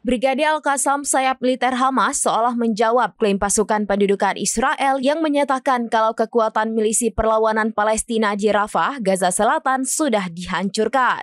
Brigade Al-Qassam sayap militer Hamas seolah menjawab klaim pasukan pendudukan Israel yang menyatakan kalau kekuatan milisi perlawanan Palestina di Rafah, Gaza Selatan sudah dihancurkan.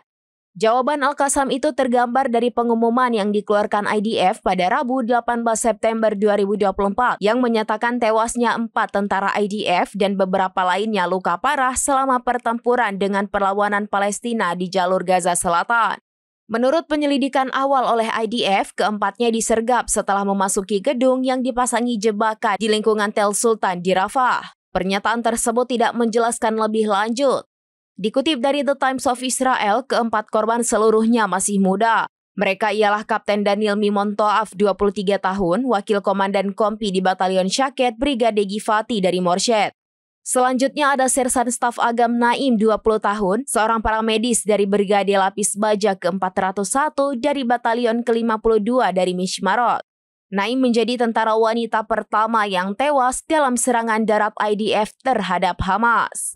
Jawaban Al-Qassam itu tergambar dari pengumuman yang dikeluarkan IDF pada Rabu 18 September 2024 yang menyatakan tewasnya empat tentara IDF dan beberapa lainnya luka parah selama pertempuran dengan perlawanan Palestina di jalur Gaza Selatan. Menurut penyelidikan awal oleh IDF, keempatnya disergap setelah memasuki gedung yang dipasangi jebakan di lingkungan Tel Sultan di Rafah. Pernyataan tersebut tidak menjelaskan lebih lanjut. Dikutip dari The Times of Israel, keempat korban seluruhnya masih muda. Mereka ialah Kapten Daniel Mimontoaf, 23 tahun, Wakil Komandan Kompi di Batalion Syaket Brigade Gifati dari Morshed. Selanjutnya ada Sersan Staf Agam Naim 20 tahun, seorang paramedis dari Brigade Lapis Baja ke-401 dari Batalion ke-52 dari Mishmarot. Naim menjadi tentara wanita pertama yang tewas dalam serangan darat IDF terhadap Hamas.